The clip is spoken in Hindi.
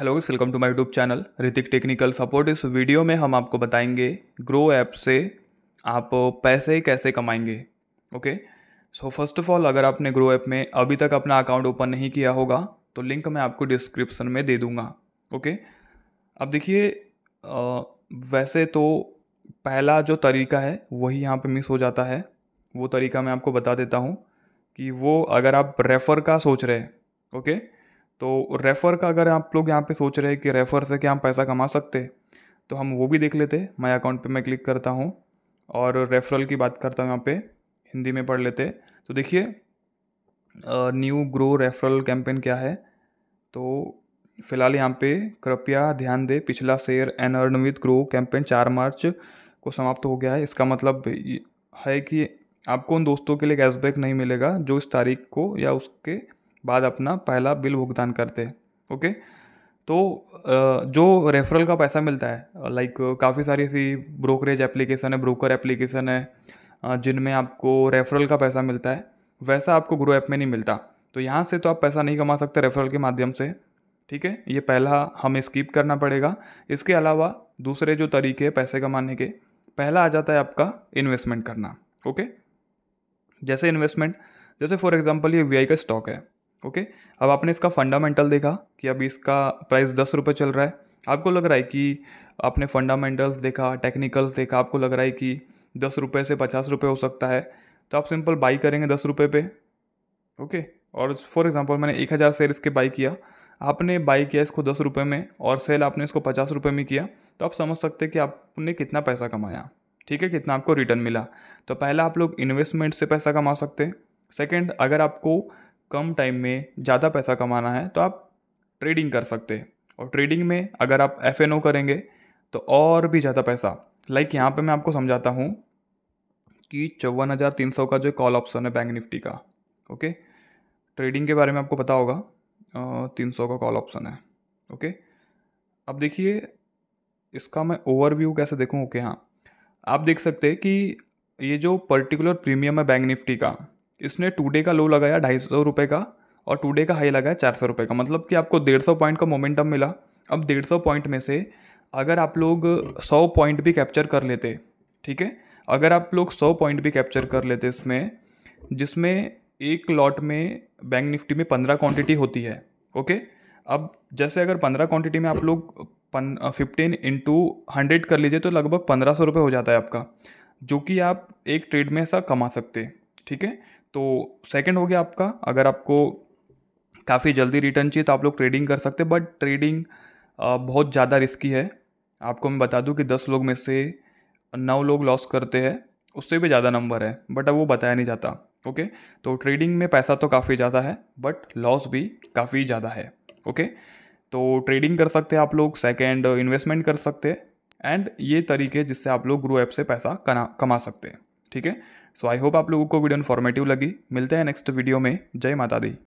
Hello welcome to my YouTube channel Hritik technical support इस वीडियो में हम आपको बताएँगे ग्रो ऐप से आप पैसे कैसे कमाएँगे okay so first of all अगर आपने ग्रो ऐप में अभी तक अपना अकाउंट ओपन नहीं किया होगा तो लिंक मैं आपको डिस्क्रिप्शन में दे दूँगा ओके okay? अब देखिए वैसे तो पहला जो तरीका है, वही यहाँ पे मिस हो जाता है। वो तरीका मैं आपको बता देता हूँ कि वो अगर आप रेफ़र का सोच रहे हैं ओके तो रेफ़र का अगर आप लोग यहाँ पे सोच रहे हैं कि रेफ़र से क्या हम पैसा कमा सकते तो हम वो भी देख लेते माई अकाउंट पे मैं क्लिक करता हूँ और रेफरल की बात करता हूँ यहाँ पे, हिंदी में पढ़ लेते तो देखिए न्यू ग्रो रेफरल कैंपेन क्या है? तो फ़िलहाल यहाँ पे कृपया ध्यान दे, पिछला share and earn with Groww campaign चार मार्च को समाप्त हो गया है। इसका मतलब है कि आपको उन दोस्तों के लिए कैशबैक नहीं मिलेगा जो इस तारीख को या उसके बाद अपना पहला बिल भुगतान करते ओके तो जो रेफरल का पैसा मिलता है लाइक काफ़ी सारी ऐसी ब्रोकरेज एप्लीकेशन है ब्रोकर एप्लीकेशन है जिनमें आपको रेफरल का पैसा मिलता है, वैसा आपको ग्रो ऐप में नहीं मिलता। तो यहाँ से तो आप पैसा नहीं कमा सकते रेफरल के माध्यम से, ठीक है? ये पहला हमें स्कीप करना पड़ेगा। इसके अलावा दूसरे जो तरीके हैं पैसे कमाने के, पहला आ जाता है आपका इन्वेस्टमेंट करना ओके जैसे इन्वेस्टमेंट जैसे फॉर एग्जांपल ये वीआई का स्टॉक है ओके? अब आपने इसका फंडामेंटल देखा कि अभी इसका प्राइस दस रुपये चल रहा है। आपको लग रहा है कि आपने फंडामेंटल्स देखा टेक्निकल्स देखा, आपको लग रहा है कि दस रुपये से पचास रुपये हो सकता है। तो आप सिंपल बाई करेंगे दस रुपये पे, ओके? और फॉर एग्जांपल मैंने एक हज़ार शेयर इसके बाई किया। आपने बाई किया इसको दस रुपये में और सेल आपने इसको पचास रुपये में किया। तो आप समझ सकते हैं कि आपने कितना पैसा कमाया। ठीक है? कितना आपको रिटर्न मिला। तो पहला आप लोग इन्वेस्टमेंट से पैसा कमा सकते हैं। सेकेंड अगर आपको कम टाइम में ज़्यादा पैसा कमाना है तो आप ट्रेडिंग कर सकते हैं। और ट्रेडिंग में अगर आप एफएनओ करेंगे तो और भी ज़्यादा पैसा। लाइक यहाँ पे मैं आपको समझाता हूँ कि चौवन हज़ार तीन सौ का जो कॉल ऑप्शन है बैंक निफ्टी का ओके ट्रेडिंग के बारे में आपको पता होगा तीन सौ का कॉल ऑप्शन है ओके अब देखिए, इसका मैं ओवरव्यू कैसे देखूँ? ओके हाँ। आप देख सकते हैं कि ये जो पर्टिकुलर प्रीमियम है बैंक निफ्टी का इसने टू डे का लो लगाया ढाई सौ रुपये का और टू डे का हाई लगाया चार सौ रुपये का। मतलब कि आपको डेढ़ सौ पॉइंट का मोमेंटम मिला। अब डेढ़ सौ पॉइंट में से अगर आप लोग सौ पॉइंट भी कैप्चर कर लेते, ठीक है? अगर आप लोग सौ पॉइंट भी कैप्चर कर लेते इसमें, जिसमें एक लॉट में बैंक निफ्टी में पंद्रह क्वांटिटी होती है ओके अब जैसे अगर पंद्रह क्वांटिटी में आप लोग फिफ्टीन इंटू हंड्रेड कर लीजिए तो लगभग पंद्रह सौ रुपये हो जाता है आपका, जो कि आप एक ट्रेड में ऐसा कमा सकते, ठीक है? तो सेकंड हो गया आपका। अगर आपको काफ़ी जल्दी रिटर्न चाहिए तो आप लोग ट्रेडिंग कर सकते बट ट्रेडिंग बहुत ज़्यादा रिस्की है। आपको मैं बता दूँ कि दस लोग में से नौ लोग लॉस करते हैं, उससे भी ज़्यादा नंबर है बट अब वो बताया नहीं जाता ओके तो ट्रेडिंग में पैसा तो काफ़ी ज़्यादा है बट लॉस भी काफ़ी ज़्यादा है ओके तो ट्रेडिंग कर सकते हैं आप लोग सेकेंड इन्वेस्टमेंट कर सकते हैं एंड ये तरीके जिससे आप लोग ग्रो ऐप से पैसा कमा सकते हैं। ठीक है? सो आई होप आप लोगों को वीडियो इन्फॉर्मेटिव लगी। मिलते हैं नेक्स्ट वीडियो में। जय माता दी।